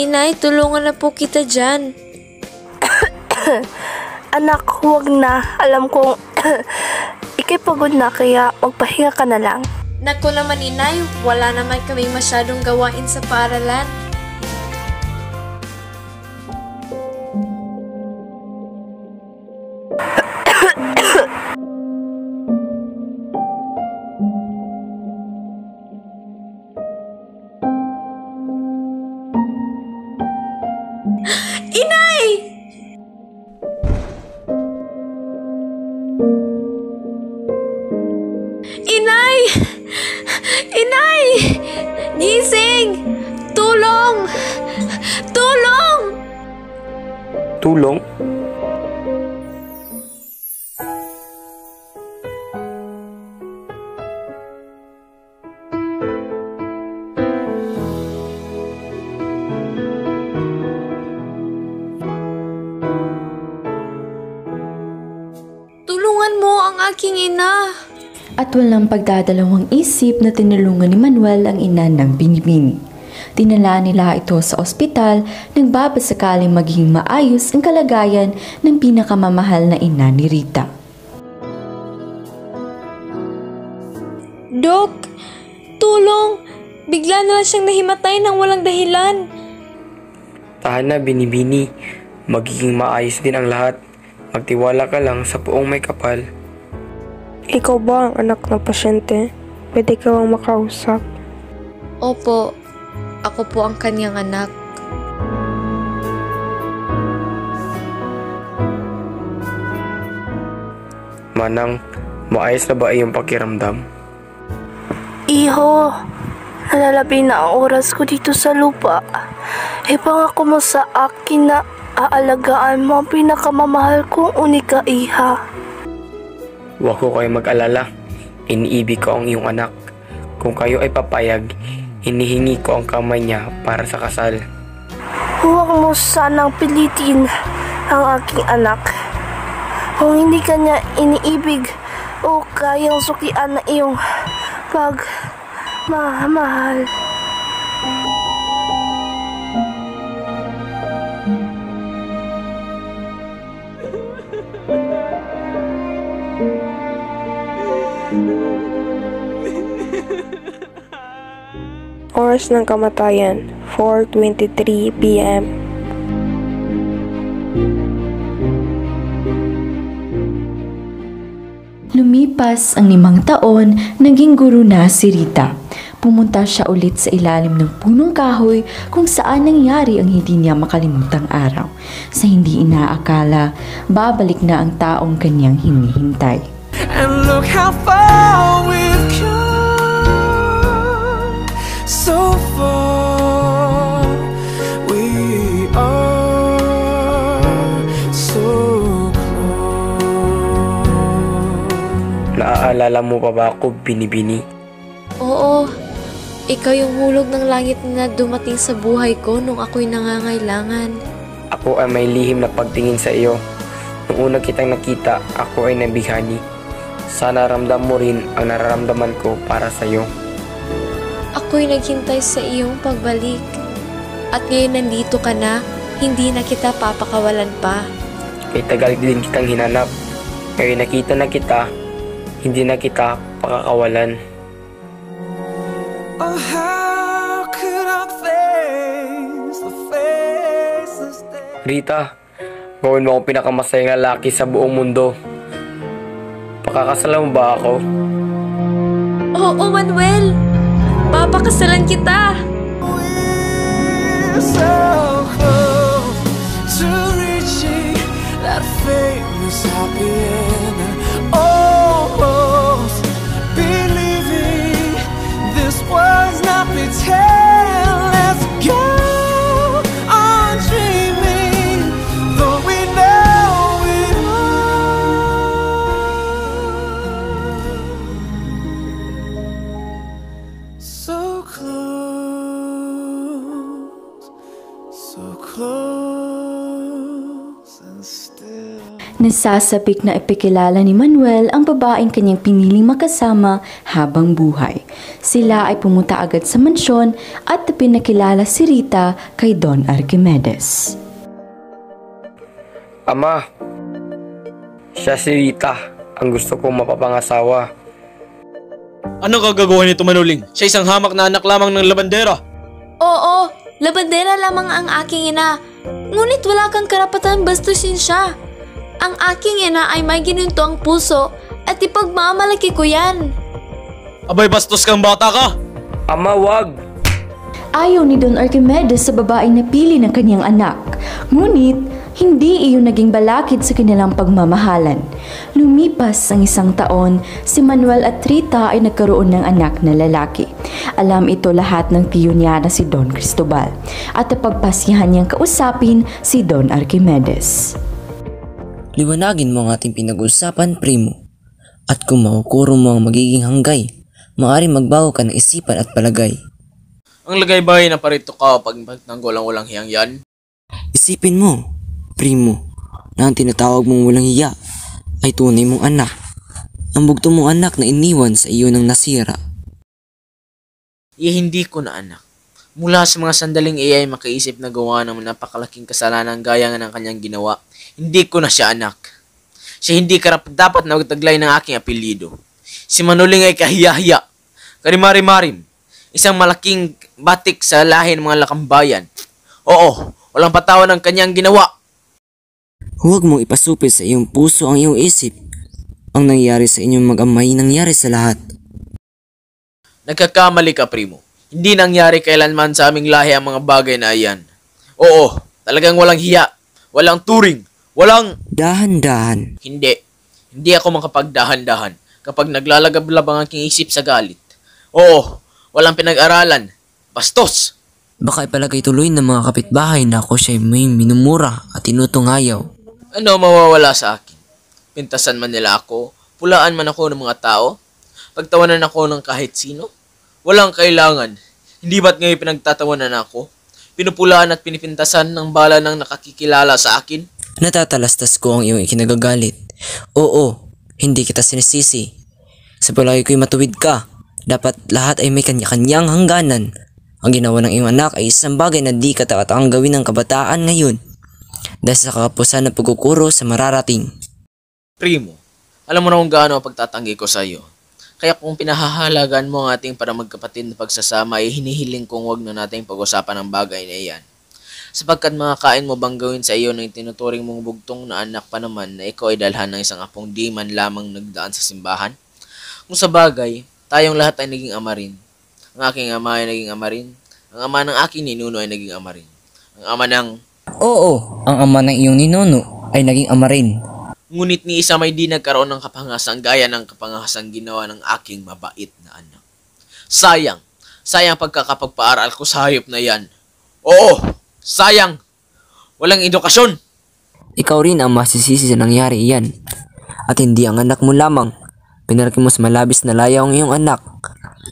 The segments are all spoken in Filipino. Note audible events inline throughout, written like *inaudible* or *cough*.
Inay, tulungan na po kita dyan. *coughs* Anak, huwag na. Alam kong *coughs* ikay pagod na kaya magpahinga ka na lang. Naku naman inay, wala naman kaming masyadong gawain sa paaralan. Inay! Inay! Gising! Tulong! Tulong! Tulong? At walang pagdadalawang isip na tinulungan ni Manuel ang ina ng binibini. Dinala nila ito sa ospital nang babasakaling maging maayos ang kalagayan ng pinakamamahal na ina ni Rita. Dok! Tulong! Bigla na lang siyang nahimatay ng walang dahilan. Tahan na, binibini. Magiging maayos din ang lahat. Magtiwala ka lang sa poong may kapal. Ikaw ba ang anak ng pasyente? Pwede ka bang makausap? Opo, ako po ang kanyang anak. Manang, maayos na ba iyong pakiramdam? Iho, nalalabi na ang oras ko dito sa lupa. Ipangako mo sa akin na aalagaan mo ang pinakamamahal kong unika iha. Huwag ko kayo mag-alala. Iniibig ko ang iyong anak. Kung kayo ay papayag, inihingi ko ang kamay niya para sa kasal. Huwag mo sanang pilitin ang aking anak. Kung hindi ka niya iniibig o kayang sukian na iyong pagmamahal. Oras ng kamatayan, 4.23 p.m. Lumipas ang limang taon, naging guro na si Rita. Pumunta siya ulit sa ilalim ng punong kahoy kung saan nangyari ang hindi niya makalimutang araw. Sa hindi inaakala, babalik na ang taong kanyang hinihintay. And look how far we've Naaalala mo pa ba ako, binibini? Oo, ikaw yung hulog ng langit na dumating sa buhay ko nung ako'y nangangailangan. Ako ay may lihim na pagtingin sa iyo. Nung una kitang nakita, ako ay nabighani. Sana ramdam mo rin ang nararamdaman ko para sa iyo. Ako'y naghintay sa iyong pagbalik. At ngayon nandito ka na, hindi na kita papakawalan pa. Kay tagal din kitang hinanap. Ngayon nakita na kita, hindi na kita pakakawalan. Oh, how could I face the faceless day? Rita, gawin mo akong pinakamasayang lalaki sa buong mundo. Pakakasalan mo ba ako? Oo, Manuel! Papakasalan kita! We're so close to reaching that famous happy end. Nasasapik na ipikilala ni Manuel ang babaeng kanyang piniling makasama habang buhay. Sila ay pumunta agad sa mansyon at pinakilala si Rita kay Don Archimedes. Ama, siya si Rita, ang gusto kong mapapangasawa. Ano kagagawa nito Manuling? Siya isang hamak na anak lamang ng labandera. Oo, labandera lamang ang aking ina. Ngunit wala kang karapatan bastusin siya. Ang aking ina ay may gininto ang puso at ipagmamalaki ko yan. Abay bastos kang bata ka! Ama, wag! Ayaw ni Don Archimedes sa babaeng napili ng kanyang anak. Ngunit, hindi iyon naging balakid sa kanilang pagmamahalan. Lumipas ang isang taon, si Manuel at Rita ay nagkaroon ng anak na lalaki. Alam ito lahat ng tiyo niya na si Don Cristobal at napagpasyahan niyang kausapin si Don Archimedes. Liwanagin mo ang ating pinag-uusapan, primo. At kung makukuro mo ang magiging hanggay, maaari magbago ka ng isipan at palagay. Ang lagay ba na parito ka pag magtanggol ang walang hiyang yan? Isipin mo, primo, na ang tinatawag mong walang hiya ay tunay mong anak. Ang bugto mong anak na iniwan sa iyo ng nasira. Eh hindi ko na anak. Mula sa mga sandaling iya ay makaisip na gawa ng napakalaking kasalanan gaya ng kanyang ginawa, hindi ko na siya anak. Siya hindi karapat dapat na magtaglay ng aking apelyido. Si Manuling ay kahiyahiya, karimari-marim, isang malaking batik sa lahi ng mga lakambayan. Oo, walang patawan ng kanyang ginawa. Huwag mong ipasupil sa iyong puso ang iyong isip. Ang nangyari sa inyong mag-amay nangyari sa lahat. Nagkakamali ka, primo. Hindi nangyari kailanman sa aming lahi ang mga bagay na iyan. Oo, talagang walang hiya, walang turing, walang... Dahan-dahan. Hindi. Hindi ako makapagdahan-dahan kapag naglalagablab ang aking isip sa galit. Oo, walang pinag-aralan. Bastos! Baka ipalagay tuloy ng mga kapitbahay na ako siya may minumura at tinutungayaw. Ano mawawala sa akin? Pintasan man nila ako, pulaan man ako ng mga tao, pagtawanan ako ng kahit sino. Walang kailangan. Hindi ba't ngayon pinagtatawanan ako? Pinupulaan at pinipintasan ng bala ng nakakikilala sa akin? Natatalastas ko ang iyong ikinagagalit. Oo, hindi kita sinisisi. Sa palagi ko'y matuwid ka. Dapat lahat ay may kanya-kanyang hangganan. Ang ginawa ng iyong anak ay isang bagay na di katakatang gawin ng kabataan ngayon. Dahil sa kakapusan ng pagkukuro sa mararating. Primo, alam mo na kung gaano ang pagtatanggi ko sa iyo. Kaya kung pinahahalagan mo ang ating para magkapatid na pagsasama, ay hinihiling kong wag na nating pag-usapan ang bagay na iyan. Sapagkat makakain mo bang gawin sa iyo ng tinuturing mong bugtong na anak pa naman na ikaw ay dalhan ng isang apong di man lamang nagdaan sa simbahan? Kung sa bagay, tayong lahat ay naging ama rin. Ang aking ama ay naging ama rin. Ang ama ng aking ninuno ay naging ama rin. Ang ama ng... Oo, ang ama ng iyong ninuno ay naging ama rin. Ngunit ni isa may di nagkaroon ng kapangasang gaya ng kapangasang ginawa ng aking mabait na anak. Sayang. Sayang pagkakapagpaaral ko sa hayop na yan. Oo, sayang. Walang edukasyon. Ikaw rin ang masisisi sa nangyari iyan. At hindi ang anak mo lamang. Pinaraki mo sa malabis na layaw ang iyong anak.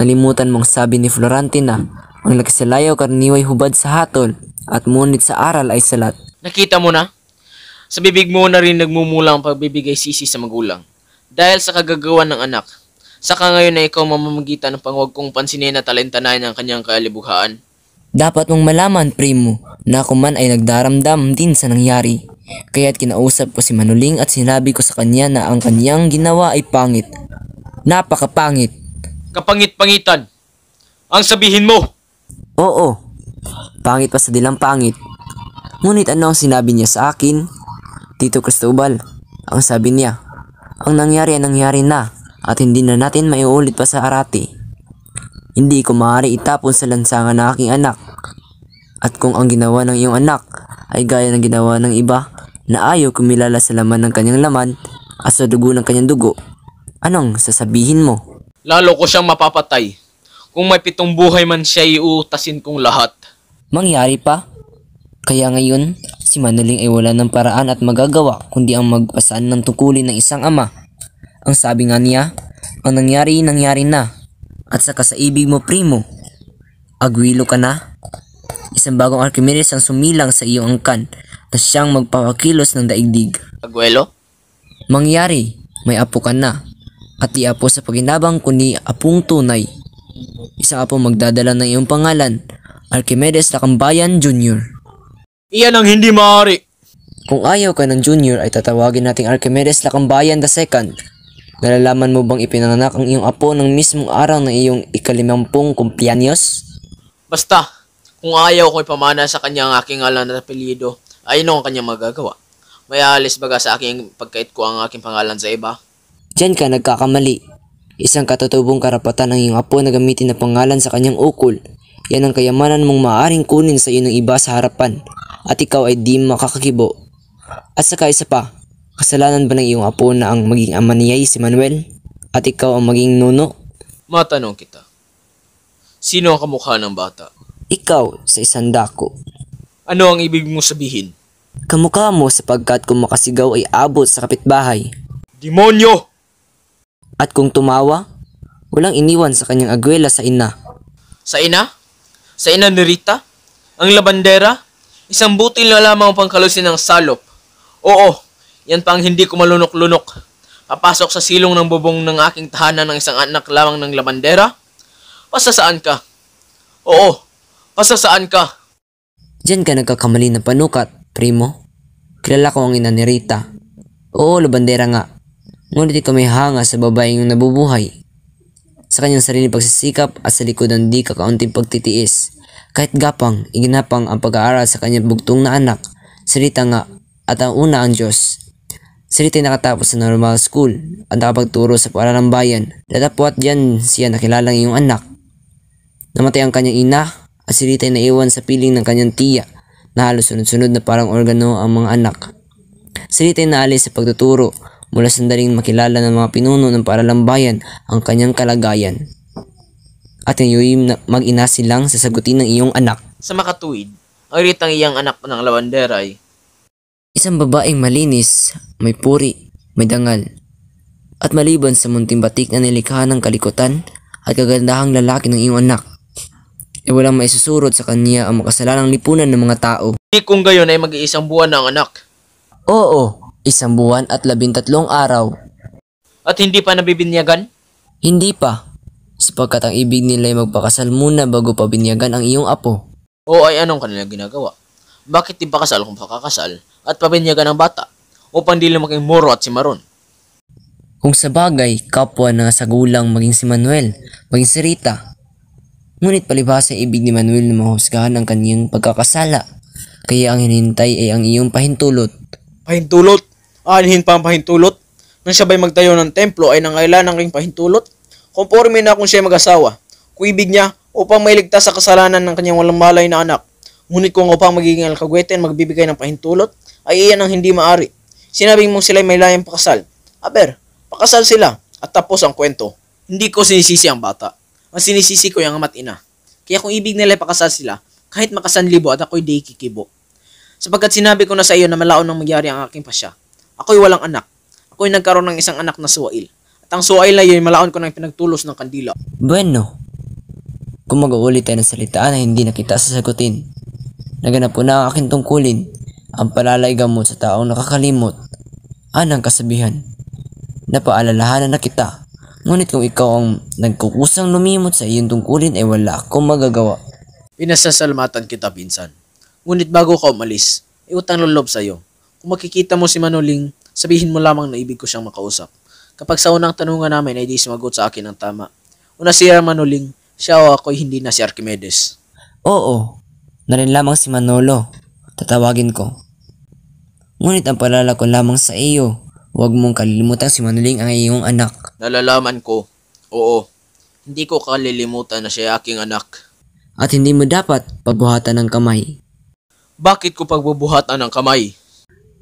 Nalimutan mong sabi ni Florentina, ang laki sa layaw karaniway hubad sa hatol, at ngunit sa aral ay salat. Nakita mo na? Sa bibig mo na rin nagmumula ang pagbibigay sisi sa magulang. Dahil sa kagagawan ng anak. Saka ngayon na ikaw mamamagitan ng pangwag kong pansinin na talentanan ng kanyang kaalibuhaan. Dapat mong malaman, primo, na ako man ay nagdaramdam din sa nangyari. Kaya't kinausap ko si Manuling at sinabi ko sa kanya na ang kanyang ginawa ay pangit. Napakapangit. Kapangit-pangitan. Ang sabihin mo, Oo, pangit pa sa dilang pangit. Ngunit ano ang sinabi niya sa akin? Tito Cristobal, ang sabi niya, ang nangyari ay nangyari na at hindi na natin maiulit pa sa arati. Hindi ko maaari itapon sa lansangan ng aking anak. At kung ang ginawa ng iyong anak ay gaya ng ginawa ng iba na ayaw kumilala sa laman ng kanyang laman at sa dugo ng kanyang dugo, anong sasabihin mo? lalo ko siyang mapapatay. Kung may pitong buhay man siya, iuutasin kong lahat. Mangyari pa? Kaya ngayon, si Manuling ay wala ng paraan at magagawa kundi ang magpasaan ng tungkulin ng isang ama. Ang sabi nga niya, ang nangyari, nangyari na. At saka sa ibig mo, primo, agwilo ka na. Isang bagong Archimedes ang sumilang sa iyong angkan na siyang magpapakilos ng daigdig. Aguelo? Mangyari, may apo ka na. At di apo sa paginabang kundi apong tunay. Isang apo magdadala ng iyong pangalan, Archimedes Lacambayan Jr. Iyan ang hindi maaari. Kung ayaw ka ng junior ay tatawagin nating Archimedes Lacambayan II. Nalalaman mo bang ipinanganak ang iyong apo ng mismong araw ng iyong ikalimampung kumpianyos? Basta, kung ayaw ko ipamana sa kanya ang aking ngalan at apelyido, ay ano ang kanyang magagawa? May alis baga sa aking pagkait ko ang aking pangalan sa iba? Diyan ka nagkakamali. Isang katutubong karapatan ng iyong apo na gamitin na pangalan sa kanyang ukol. Yan ang kayamanan mong maaaring kunin sa iyo ng iba sa harapan. At ikaw ay di makakakibo. At saka isa pa, kasalanan ba ng iyong apo na ang maging ama niya ay si Manuel? At ikaw ang maging nuno? Matanong kita. Sino ang kamukha ng bata? Ikaw sa isang dako. Ano ang ibig mong sabihin? Kamukha mo sapagkat kung makasigaw ay abot sa kapitbahay. Demonyo! At kung tumawa, walang iniwan sa kanyang agwela sa ina. Sa ina? Sa ina ni Rita? Ang labandera? Isang butil na lamang pangkalusin ng salop. Oo, yan pa ang hindi ko malunok-lunok. Papasok sa silong ng bubong ng aking tahanan ng isang anak lamang ng labandera? Pasasaan ka? Oo, pasasaan ka? Diyan ka nagkakamali ng panukat, primo. Kilala ko ang ina ni Rita. Oo, labandera nga. Ngunit ikaw may hanga sa babaeng yung nabubuhay. Sa kanyang sarili pagsisikap at sa likod ng di kakaunting pagtitiis. Kahit gapang, iginapang ang pag-aaral sa kanyang bugtong na anak. Si Rita nga, at ang una ang Diyos. Si Rita ay nakatapos sa normal school at nakapagturo sa paaralang bayan. Datapwat diyan siya nakilala ng iyong anak. Namatay ang kanyang ina at si Rita ay naiwan sa piling ng kanyang tiya na halos sunod-sunod na parang organo ang mga anak. Si Rita ay naalis sa pagtuturo mula sandaling makilala ng mga pinuno ng paralang bayan ang kanyang kalagayan. At ngayon na mag-ina silang sasagutin ng iyong anak. Sa makatuwid, ang ritang iyang anak ng labandera ay Isang babaeng malinis, may puri, may dangal. At maliban sa munting batik na nilikha ng kalikutan at kagandahang lalaki ng iyong anak, e walang maisusurot sa kanya ang makasalanang lipunan ng mga tao. Di kung gayon ay mag-iisang buwan na ang anak Oo, isang buwan at labintatlong araw. at hindi pa nabibinyagan? Hindi pa, sapagkat ang ibig nila ay magpakasal muna bago pa binyagan ang iyong apo. O ay anong kanilang ginagawa? Bakit di pa kasal kung pakakasal at pabinyagan ng bata upang di lumaking muro at si Maron? Kung sa bagay, kapwa na sa gulang maging si Manuel, maging si Rita. Ngunit palibhasa ang ibig ni Manuel na mahusgahan ang kanyang pagkakasala. Kaya ang hinintay ay ang iyong pahintulot. Pahintulot? Aanhin pa ang pahintulot? Nang siya ba'y magtayo ng templo ay nangailan ng ring pahintulot? Conforme na kung siya mag-asawa. Kung ibig niya upang mailigtas sa kasalanan ng kanyang walang malay na anak. Ngunit kung upang magiging alkagwete at magbibigay ng pahintulot, ay iyan ang hindi maari. Sinabing mong sila'y may layang pakasal. Aber, pakasal sila at tapos ang kwento. Hindi ko sinisisi ang bata. Ang sinisisi ko yung ama't ina. Kaya kung ibig nila pakasal sila, kahit makasanlibo at ako'y di kikibo. Sapagkat sinabi ko na sa iyo na malaon nang magyari ang aking pasya. Ako'y walang anak. Ako'y nagkaroon ng isang anak na suwail. At ang suwail na yun, malaon ko ng pinagtulos ng kandila. Bueno, kung mag-uulit tayo ng salitaan na hindi na kita sasagutin. Naganap po na ang aking tungkulin, ang palalay gamot sa taong nakakalimot. Anang kasabihan, napaalalahanan na kita. Ngunit kung ikaw ang nagkukusang lumimot sa iyong tungkulin ay wala akong magagawa. Pinasasalamatan kita, pinsan. Ngunit bago ka umalis, iutang lolob sa iyo. Kung makikita mo si Manuling, sabihin mo lamang na ibig ko siyang makausap. Kapag sa unang tanungan namin ay di sumagot sa akin ng tama. Una siya Manuling, siya o ako'y hindi na si Archimedes. Oo, na rin lamang si Manolo. Tatawagin ko. Ngunit ang palala ko lamang sa iyo, huwag mong kalilimutan si Manuling ang iyong anak. Nalalaman ko, oo, hindi ko kalilimutan na siya aking anak. At hindi mo dapat pagbuhatan ng kamay. Bakit ko pagbubuhatan ng kamay?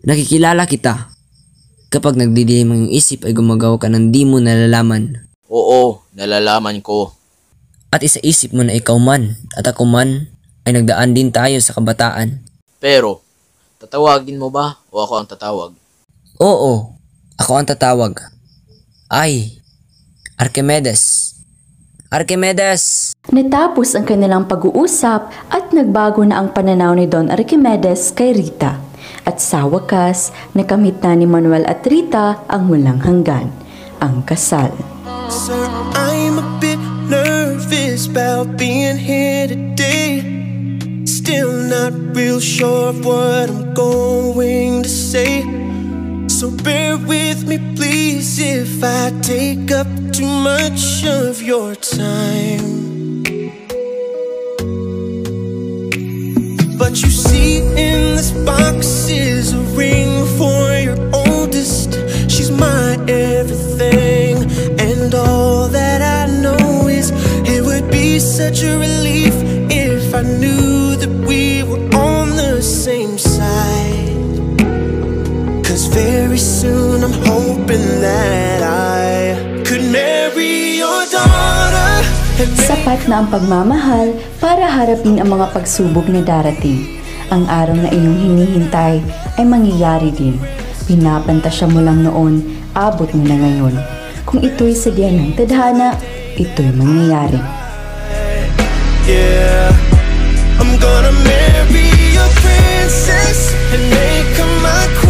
Nakikilala kita. Kapag nagdidilim ang iyong isip ay gumagawa ka ng di mo nalalaman. Oo, nalalaman ko. At isa-isip mo na ikaw man at ako man ay nagdaan din tayo sa kabataan. Pero, tatawagin mo ba o ako ang tatawag? Oo, ako ang tatawag. Ay, Archimedes. Archimedes! Natapos ang kanilang pag-uusap at nagbago na ang pananaw ni Don Archimedes kay Rita. At sa wakas, nakamit na ni Manuel at Rita ang walang hanggan, ang kasal. Sir, I'm a bit nervous about being here today. Still not real sure of what I'm going to say. So bear with me, please, if I take up too much of your time. But you see, in this box is a ring for your oldest. She's my everything, and all that I know is it would be such a Sapat na ang pagmamahal para harapin ang mga pagsubok na darating. Ang araw na iyong hinihintay ay mangyayari din. Pinapantasya mo lang noon, abot mo na ngayon. Kung ito'y sadya ng tadhana, ito'y mangyayari. Yeah, I'm gonna marry a princess and make her my queen.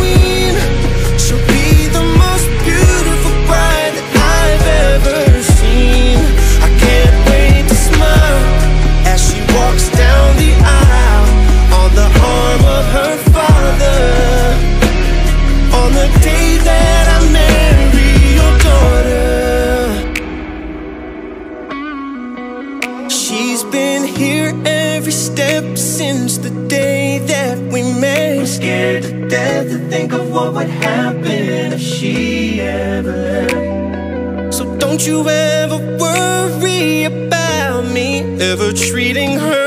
since the day that we met. I'm scared to death to think of what would happen if she ever left. So don't you ever worry about me ever treating her